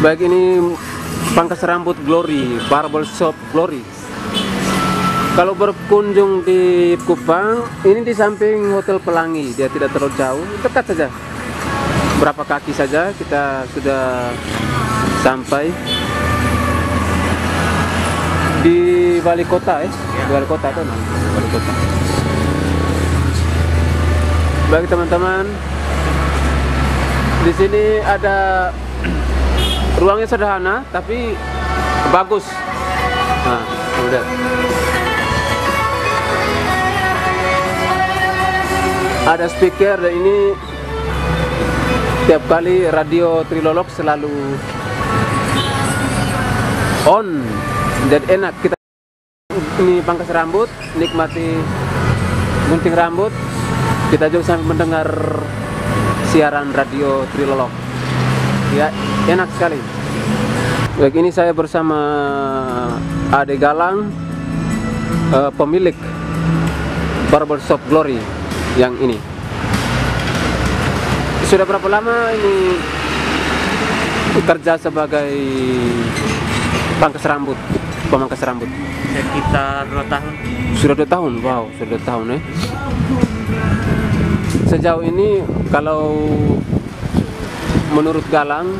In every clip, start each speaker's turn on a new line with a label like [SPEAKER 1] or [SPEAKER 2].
[SPEAKER 1] Baik ini pangkas rambut Glory, Barbel Shop Glory. Kalau berkunjung di Kupang, ini di samping Hotel Pelangi, dia tidak terlalu jauh, dekat saja. Berapa kaki saja kita sudah sampai di Wali Kota, eh? Di Wali Kota kan? Wali Kota. Baik teman-teman, di sini ada ruangnya sederhana tapi bagus. Nah, udah. Ada speaker dan ini tiap kali radio Trilolog selalu on dan enak kita ini pangkas rambut nikmati gunting rambut kita juga sambil mendengar siaran radio Trilolog ya enak sekali. Baik ini saya bersama Ade Galang eh, pemilik Barbershop Glory yang ini. Sudah berapa lama ini bekerja sebagai pangkas rambut pemangkas rambut?
[SPEAKER 2] Sekitar dua tahun.
[SPEAKER 1] Sudah dua tahun? Wow sudah dua tahun ya sejauh ini kalau menurut Galang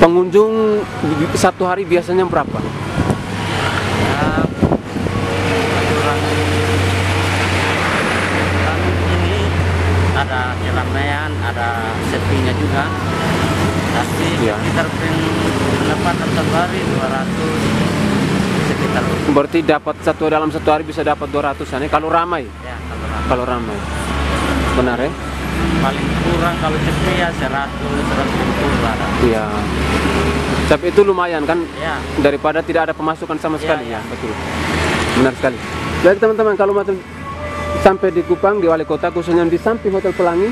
[SPEAKER 1] pengunjung satu hari biasanya berapa?
[SPEAKER 2] Ya kurang kan ini ada keramaian ada sepinya juga. Pasti
[SPEAKER 1] Iya.
[SPEAKER 2] sekitar pendapatan satu hari 200 sekitar.
[SPEAKER 1] Berarti dapat satu dalam satu hari bisa dapat 200 an ya kalau ramai?
[SPEAKER 2] Ya kalau ramai.
[SPEAKER 1] kalau ramai. Benar ya
[SPEAKER 2] paling kurang kalau sepi ya 100 150 ada
[SPEAKER 1] iya. Tapi itu lumayan kan?
[SPEAKER 2] Ya
[SPEAKER 1] daripada tidak ada pemasukan sama
[SPEAKER 2] Iya,
[SPEAKER 1] sekali
[SPEAKER 2] iya.
[SPEAKER 1] ya? Betul. Benar sekali. Baik teman-teman kalau mau sampai di Kupang di Wali Kota khususnya di samping Hotel Pelangi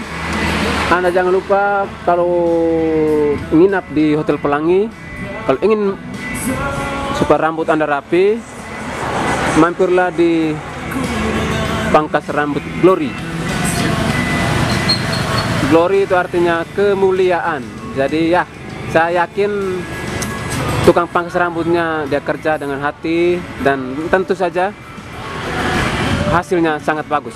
[SPEAKER 1] anda jangan lupa kalau nginap di Hotel Pelangi kalau ingin supaya rambut anda rapi mampirlah di pangkas rambut Glory Glory itu artinya kemuliaan jadi ya saya yakin tukang pangkas rambutnya dia kerja dengan hati dan tentu saja hasilnya sangat bagus.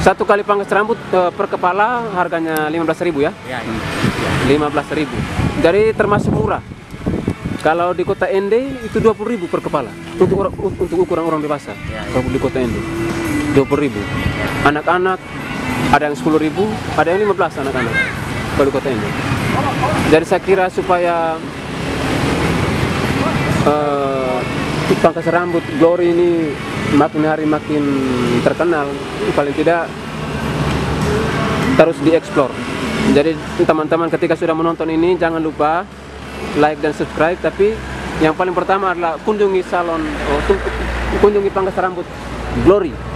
[SPEAKER 1] Satu kali pangkas rambut eh, per kepala harganya 15.000 ya.
[SPEAKER 2] ya, ya.
[SPEAKER 1] 15.000. Jadi termasuk murah. Kalau di kota Ende itu 20.000 per kepala untuk untuk ukuran orang dewasa.
[SPEAKER 2] Ya, ya.
[SPEAKER 1] Kalau di kota Ende 20.000. Anak-anak ada yang 10.000, ada yang 15 anak-anak kalau kota Ende. Jadi saya kira supaya eh, pangkas rambut Glory ini makin hari makin terkenal, paling tidak terus dieksplor. Jadi teman-teman ketika sudah menonton ini jangan lupa like dan subscribe. Tapi yang paling pertama adalah kunjungi salon, oh, kunjungi pangkas rambut Glory